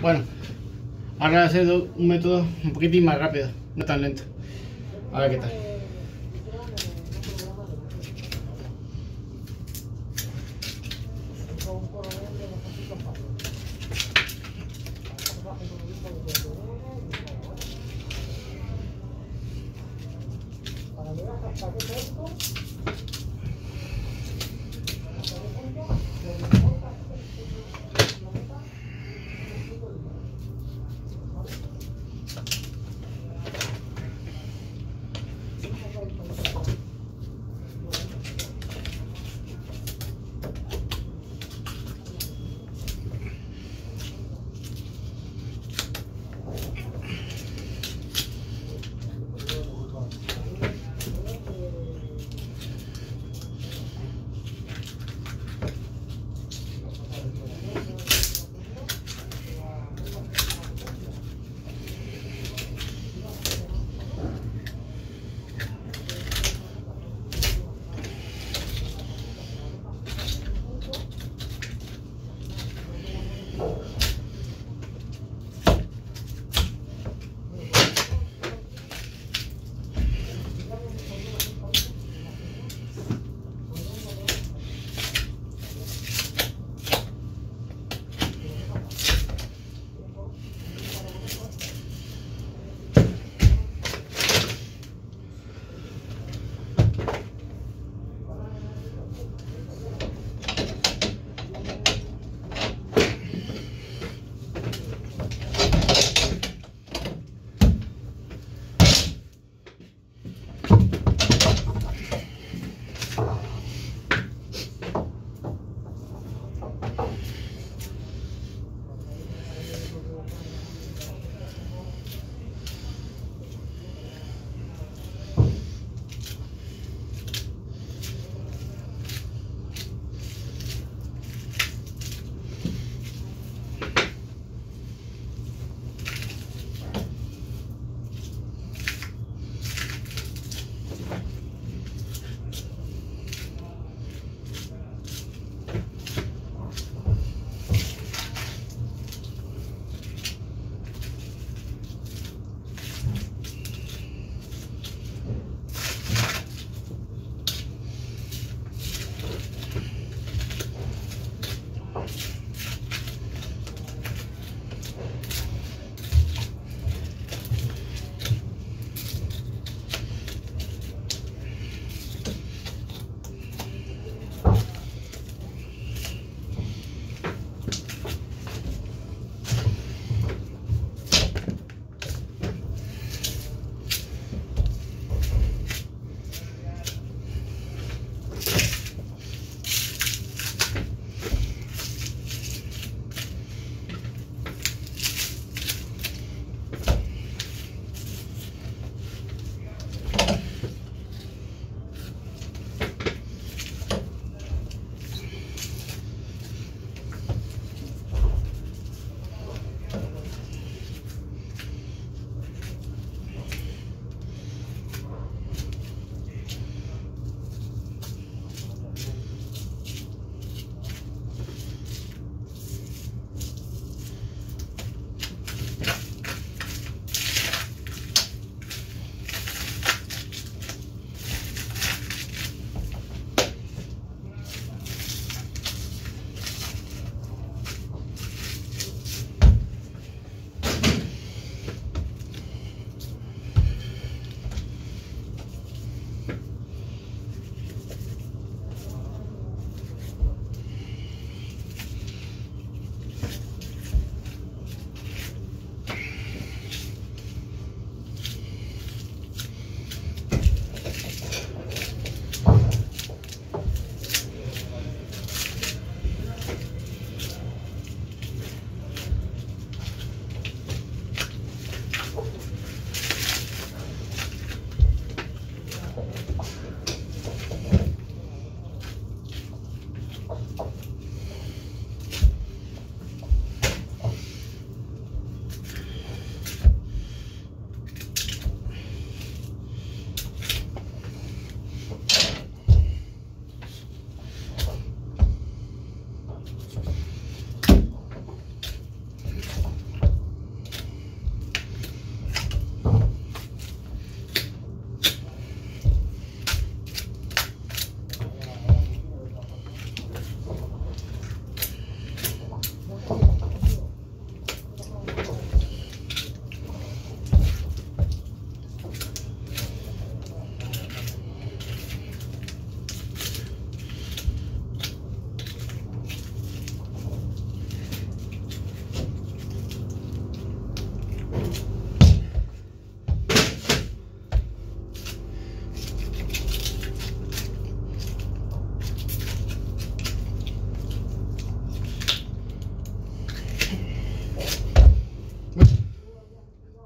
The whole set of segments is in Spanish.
Bueno, ahora voy a hacer un método un poquitín más rápido, no tan lento. A ver qué tal.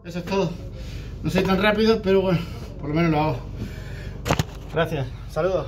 Eso es todo. No soy tan rápido, pero bueno, por lo menos lo hago. Gracias. Saludos.